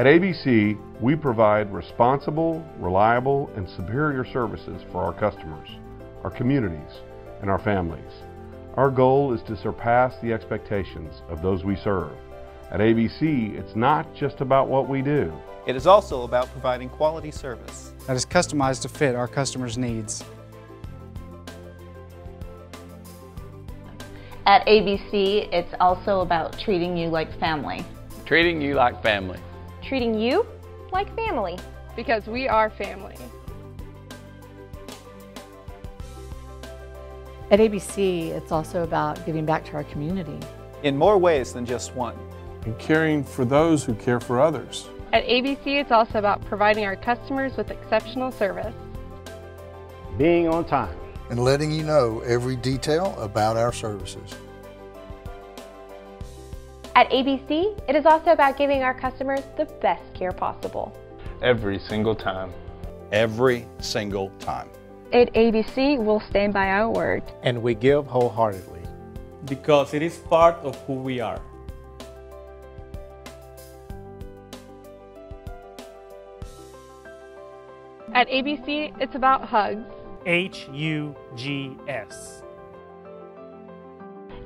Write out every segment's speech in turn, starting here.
At ABC, we provide responsible, reliable, and superior services for our customers, our communities, and our families. Our goal is to surpass the expectations of those we serve. At ABC, it's not just about what we do. It is also about providing quality service. that is customized to fit our customers' needs. At ABC, it's also about treating you like family. Treating you like family. Treating you like family. because we are family. At ABC, it's also about giving back to our community. In more ways than just one. and caring for those who care for others. At ABC, it's also about providing our customers with exceptional service. being on time. and letting you know every detail about our services. At ABC, it is also about giving our customers the best care possible. Every single time. every single time. At ABC, we'll stand by our word. And we give wholeheartedly. because it is part of who we are. At ABC, it's about hugs. H U G S.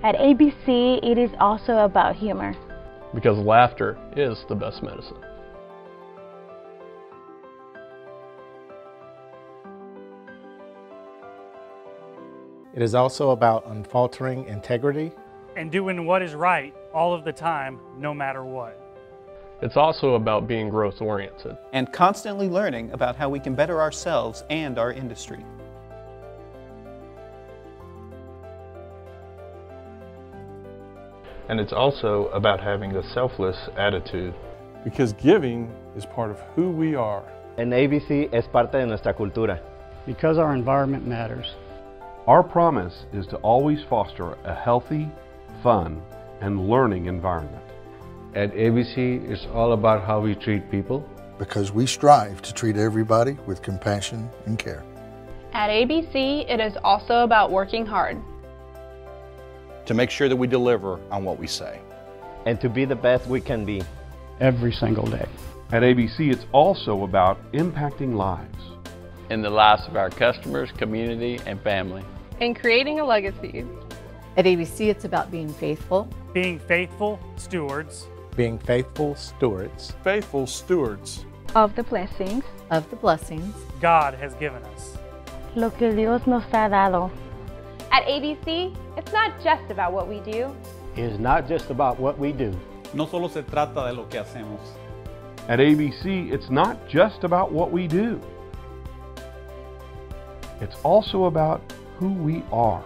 At ABC, it is also about humor. Because laughter is the best medicine. It is also about unfaltering integrity. And doing what is right all of the time, no matter what. It's also about being growth oriented. And constantly learning about how we can better ourselves and our industry. And it's also about having a selfless attitude. Because giving is part of who we are. En ABC es parte de nuestra cultura. Because our environment matters. Our promise is to always foster a healthy, fun, and learning environment. At ABC, it's all about how we treat people. Because we strive to treat everybody with compassion and care. At ABC, it is also about working hard. To make sure that we deliver on what we say. And to be the best we can be. Every single day. At ABC, it's also about impacting lives. In the lives of our customers, community, and family. And creating a legacy. At ABC, it's about being faithful, Being faithful stewards Being faithful stewards. Faithful stewards. Of the blessings. of the blessings. God has given us. Lo que Dios nos ha dado. At ABC, it's not just about what we do. It is not just about what we do. No solo se trata de lo que hacemos. At ABC, it's not just about what we do. It's also about who we are.